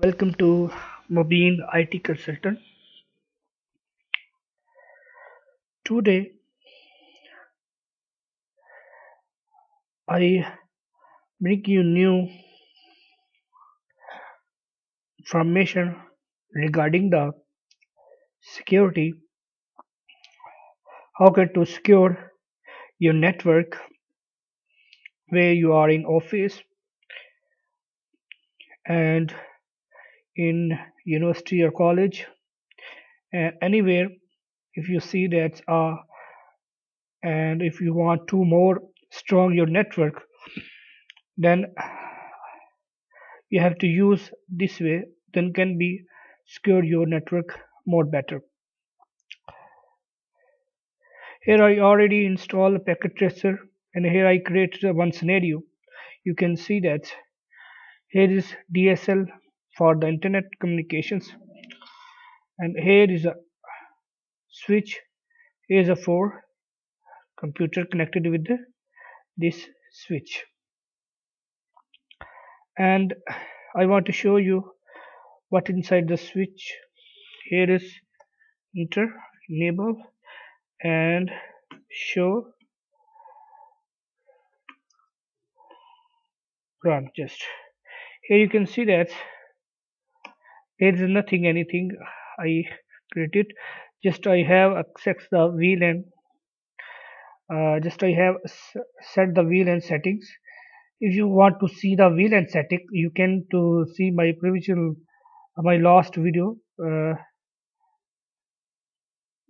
Welcome to Mobeen IT Consultant. Today I bring you new information regarding the security. How can to secure your network where you are in office and in university or college. And anywhere if you see that uh, and if you want to more strong your network then you have to use this way then can be secure your network more better. Here I already installed a packet tracer and here I created one scenario. You can see that. Here is DSL for the internet communications. And here is a switch. Here is a four computer connected with the, this switch. And I want to show you what inside the switch. Here is enter enable and show. Run just. Here you can see that there is nothing anything. I created just I have access the VLAN uh, just I have set the VLAN settings. If you want to see the VLAN setting you can to see my previous my last video uh,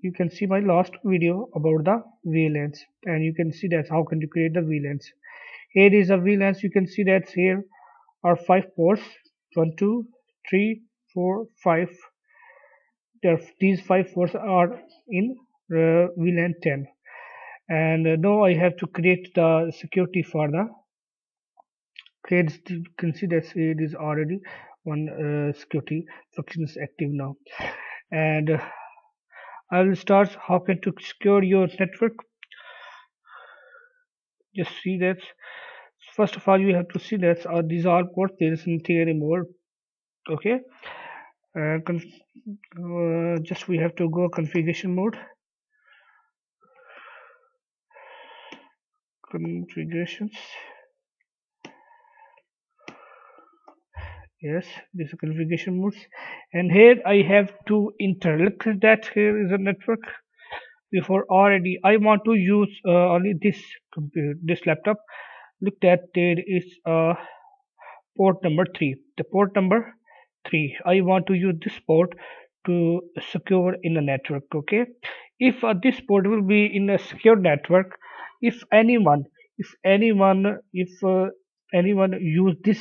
you can see my last video about the VLANs and you can see that how can you create the VLANs here is a VLANs you can see that here are five ports. One two three four five these five words are in uh, VLAN 10 and uh, now I have to create the security for the create you can see that it is already one uh, security function is active now. And uh, I will start how can to secure your network. Just see that. First of all you have to see that uh, these are ports there is nothing anymore okay uh, uh, just we have to go configuration mode. Configurations. Yes this is configuration modes. And here I have to at that here is a network. Before already I want to use uh, only this computer this laptop. Look that there is a port number 3 the port number 3 I want to use this port to secure in a network okay? If uh, this port will be in a secure network if anyone if anyone if uh, anyone use this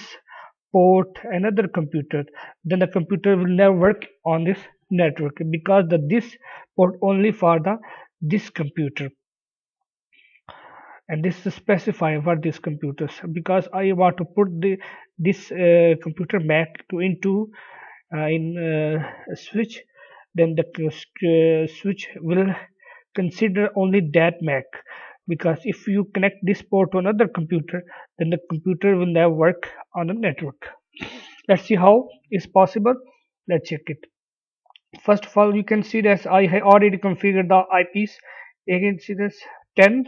port another computer then the computer will never work on this network because the this port only for the this computer and this is specified for these computers because I want to put the this uh, computer Mac to into uh, in uh, switch then the uh, switch will consider only that Mac. Because if you connect this port to another computer then the computer will never work on the network. Let's see how is possible. Let's check it. First of all you can see that I already configured the IPs you can see this. 10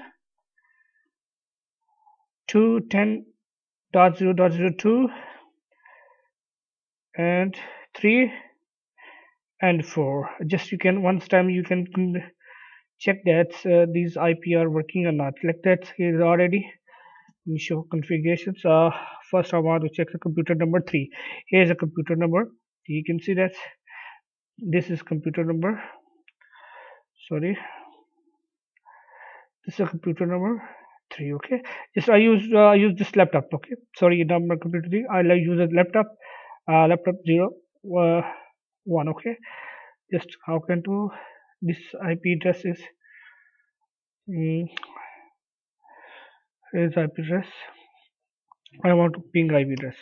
to 10.0.02 and 3 and 4 just you can once time you can check that uh, these IP are working or not. Like that is already we show configurations. Uh, first I want to check the computer number 3 here's a computer number. You can see that. This is computer number. Sorry. This is a computer number 3 okay? Just I use uh, use this laptop okay? Sorry not my computer 3 I like use a laptop uh, laptop 0 uh, 1 okay? Just how can to this IP address is mm, is IP address. I want to ping IP address.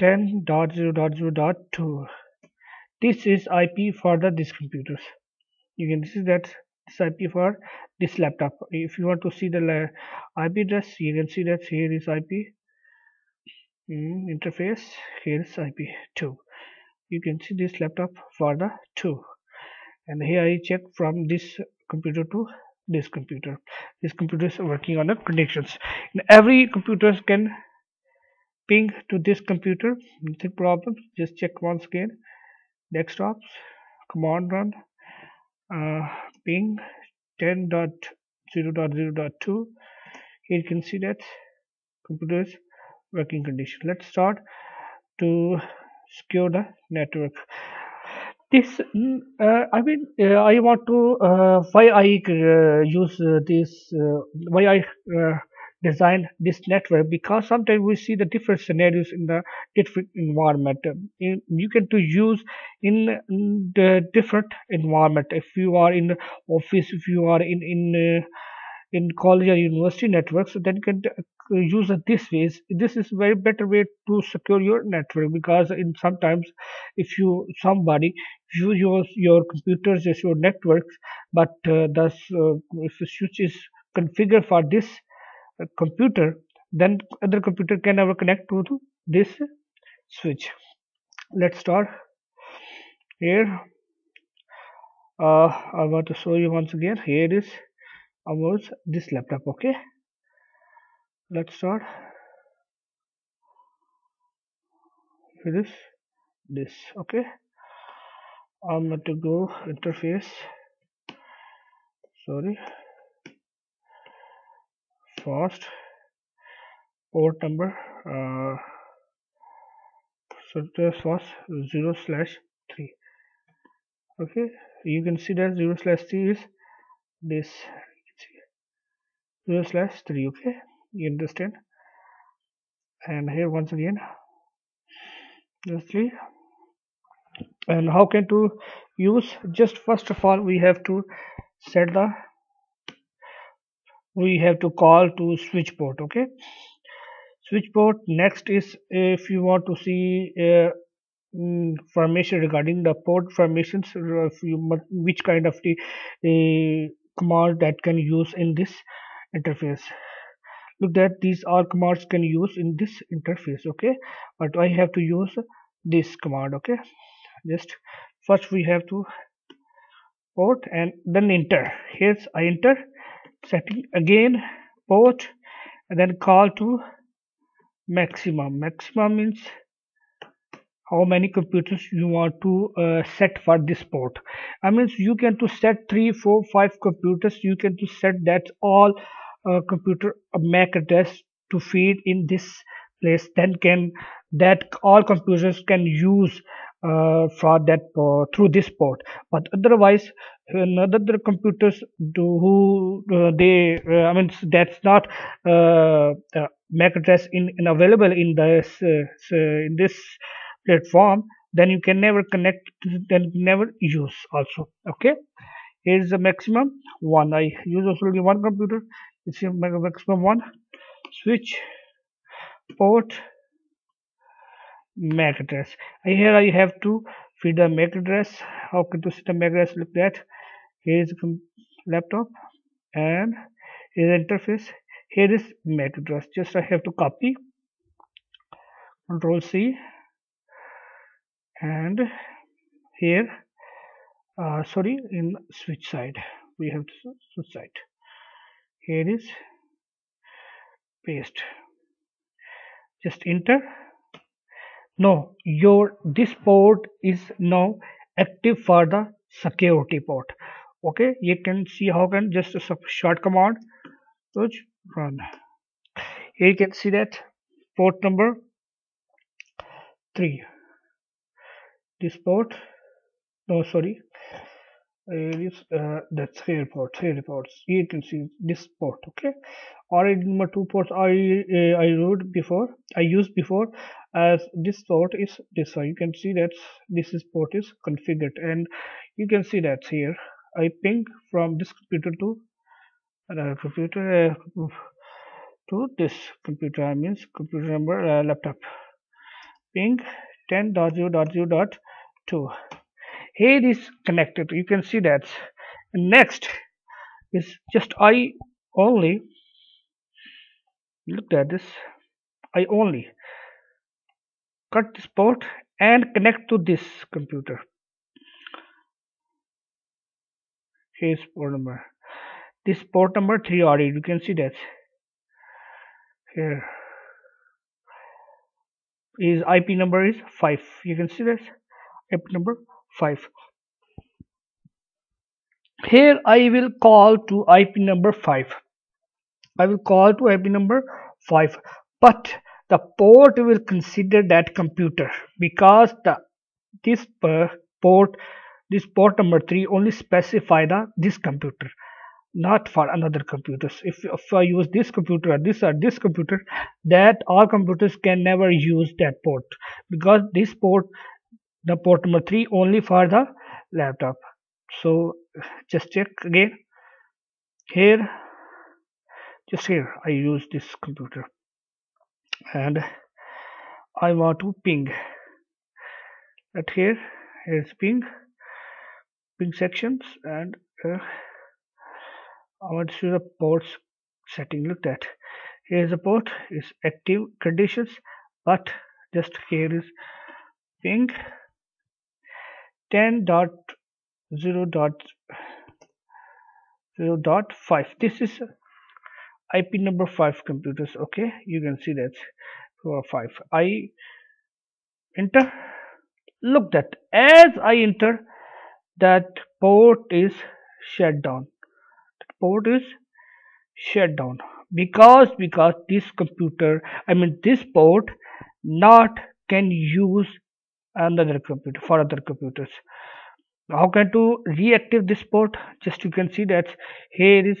10.0.0.2 this is IP for the this computers. You can see that this IP for this laptop. If you want to see the IP address you can see that here is IP mm, interface here is IP 2 you can see this laptop for the two. And here I check from this computer to this computer. This computer is working on the conditions and every computers can ping to this computer. Nothing problem. Just check once again. Desktops command run uh, ping 10.0.0.2 here you can see that computers working condition. Let's start to secure the network. This mm, uh, i mean uh, i want to uh, why i uh, use uh, this uh, why i design this network because sometimes we see the different scenarios in the different environment. Um, you can to use in, the different environment. If you are in office if you are in in uh, in college or university networks so then you can uh, use this way this is very better way to secure your network because in sometimes if you somebody use your your computers as your networks but uh, thus uh, if the switch is configured for this computer then other computer can ever connect to this switch. Let's start here. Uh, I want to show you once again. Here is our this laptop okay? Let's start. Here is this okay? I'm going to go interface. Sorry first port number uh, so this was 0 slash 3 okay you can see that 0 slash 3 is this. 0 slash 3 okay you understand? And here once again this 3 and how can to use? Just first of all we have to set the we have to call to switch port okay? Switch port next is if you want to see uh, mm, information regarding the port formations uh, which kind of the uh, command that can use in this interface. Look that these are commands can use in this interface okay? But i have to use this command okay? Just first we have to port and then enter. Here's i enter setting again port and then call to maximum. Maximum means how many computers you want to uh, set for this port. I means you can to set three four five computers. You can to set that all uh, computer mac address to feed in this place. Then can that all computers can use uh, for that uh, through this port. But otherwise another computers do who uh, they uh, i mean that's not uh, uh, mac address in, in available in this uh, in this platform then you can never connect then never use also okay? Here's the maximum one. I use only one computer. It's a maximum one. Switch port mac address here i have to feed the mac address how can to set the mac address look at here is laptop and here is interface. Here is mac address just i have to copy. Control c. And here uh, sorry in switch side. We have to switch side. Here is paste. Just enter no your this port is now active for the security port. Okay you can see how can just a short command. Which run here you can see that port number 3 this port no sorry. Uh, this uh, that's here port three ports you can see this port okay already number two ports I uh, I wrote before I used before as this port is this one you can see that this is port is configured and you can see that here. I ping from this computer to another computer uh, to this computer I means computer number uh, laptop. Ping 10.0.0.2 here is connected. You can see that. Next is just I only look at this. I only cut this port and connect to this computer. Here's port number. This port number 3 already you can see that. Here is IP number is 5 you can see that? IP number 5 here I will call to IP number 5 I will call to IP number 5 but the port will consider that computer because the this port this port number 3 only specify the this computer not for another computers. If, if i use this computer or this or this computer that all computers can never use that port because this port the port number 3 only for the laptop. So just check again. Here just here i use this computer. And i want to ping. At here here's ping ping sections and uh, I want to see the ports setting. Look at here is the port is active conditions but just here is ping. 10.0.0.5 this is IP number 5 computers okay? You can see that. For 5 I enter. Look that. As I enter that port is shut down. Port is shut down. Because because this computer I mean this port not can use another computer for other computers. How can to reactive this port? Just you can see that here is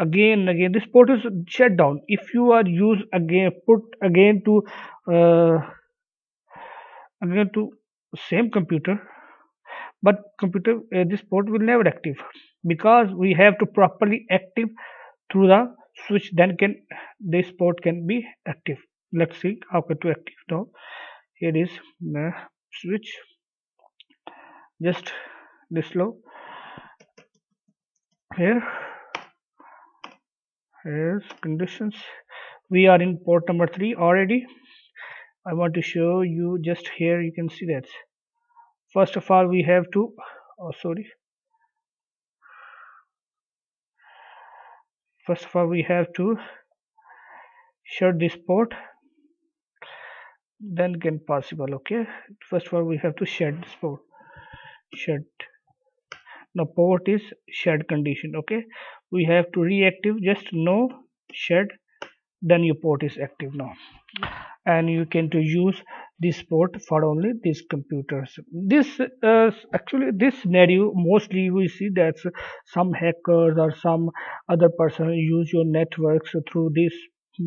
again again. This port is shut down. If you are use again put again to uh, again to same computer but computer uh, this port will never active because we have to properly active through the switch then can this port can be active. Let's see how to active now. Here is the switch. Just this low here here's conditions. We are in port number 3 already. I want to show you just here you can see that. First of all we have to oh sorry. First of all we have to shut this port. Then can possible okay? First of all we have to shut this port. Shut now port is shared condition okay? We have to reactive just no shut then your port is active now. And you can to use this port for only these computers. This uh, actually this scenario mostly we see that some hackers or some other person use your networks through this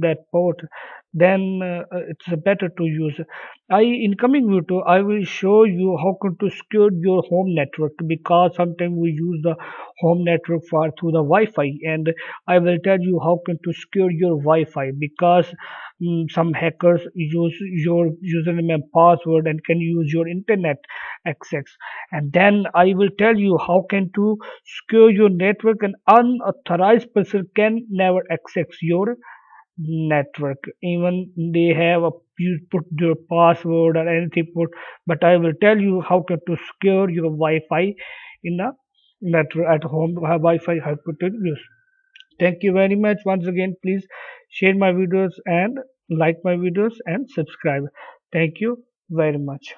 that port then uh, it's better to use. I in coming video i will show you how can to secure your home network because sometimes we use the home network for through the wi-fi and i will tell you how can to secure your wi-fi because um, some hackers use your username and password and can use your internet access. And then i will tell you how can to secure your network and unauthorized person can never access your network. Even they have a you put your password or anything put but i will tell you how to, to secure your wi-fi in a network at home uh, wi-fi how to use. Thank you very much. Once again please share my videos and like my videos and subscribe. Thank you very much